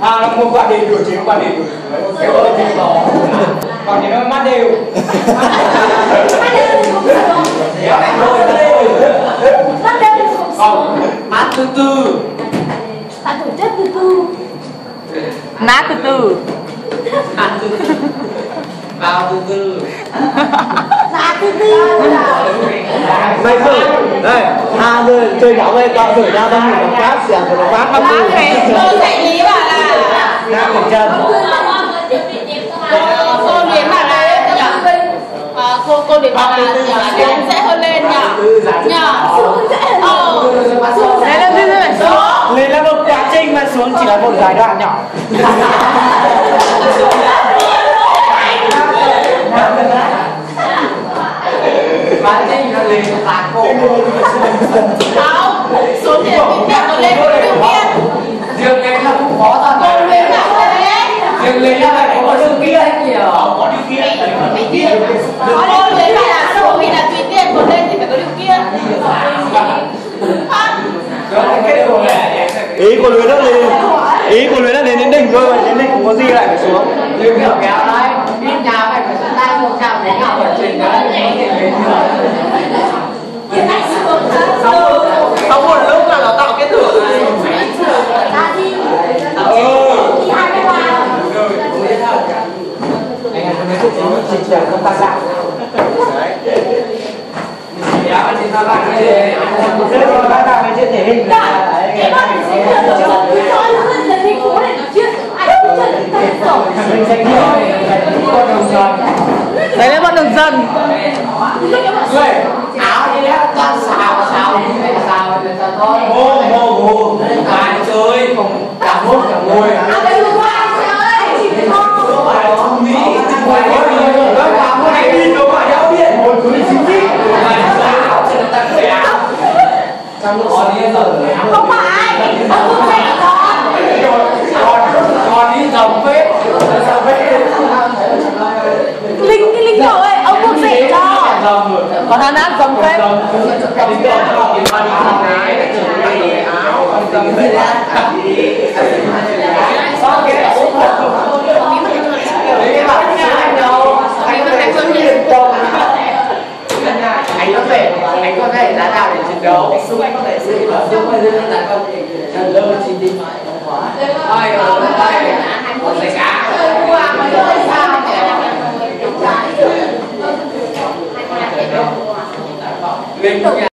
à nó một quả đều đổi chỉ quả đều cái quả đều đó còn thì nó mắt đều mắt đều không sợ mắt đều không không mắt từ từ bạn thử chất từ từ nát từ từ ăn từ từ vào từ từ ra từ từ mày thử đây à rồi chơi nhỏ với cậu thử ra tao một phát xẻo của nó phát mà bác này ra một chân cô cô đến bảo là à, cô cô đến bảo là đến sẽ hơn lên nhở nhở ờ đấy là bây giờ xuống lên là một quá trình mà xuống chỉ là một giai đoạn nhỏ mà cái nó lên tạt cổ không xuống thì là cái nó lên cái điều kiện riêng lên là cũng khó thật cô đến bảo là lên là phải có điều kiện nhiều có điều kiện. phải có cô đến bảo là xuống thì là tùy tiện còn lên thì phải có điều kiện. Đó điều ý của lưới đất lên. Ý của lưới đất lên đến đỉnh thôi mà đến đỉnh không có gì lại phải xuống. Liều kiểu kéo đấy, biết nhà phải phải chân tay một chạm để ngọc ở trên đó nhảy thì lên sau một lúc là nó tạo kết thưởng này ra đi Ừ thì hai cái vào Anh em nói chút tính chỉ chỉ không ta dạng Dạ, anh chị ta bạn cái gì? thế rồi bác làm cái chuyện thể hình là cái bạn thì sẽ thừa được cho cứ nói là hơn là thành phố này nói chuyện ai cũng chưa được tay rồi mình danh hiệu Con đồng dần đấy. Là bọn đường dần Người, áo đi đấy, toàn xào, xào, xào, sao thôi hô hô hô Ai chơi, không cả hút cả ngồi à cái lúc qua chơi chỉ cái mò Mỹ, ngoài đó thì nó vào cái này đi, nó vào nhau biết Một thứ chính trị Ngoài đó áo cho nó tặng cái áo Trong lúc còn đi giờ không phải ông không dạy con còn còn đi dòng phết. Linh cái linh đồ ơi ông không dạy cho. Rồi còn hắn áp dòng phép dòng đi dòng học thì mà đi thằng này chuẩn bị áo dòng phết sao cái này cũng không đấy cái bạn anh đâu anh có thể xuất hiện đâu thể anh có thể giá nào để chiến đấu xung anh có thể xử là xung bây giờ là không trần lơ chỉ đi mãi không quá ơi ơi một giải cá linh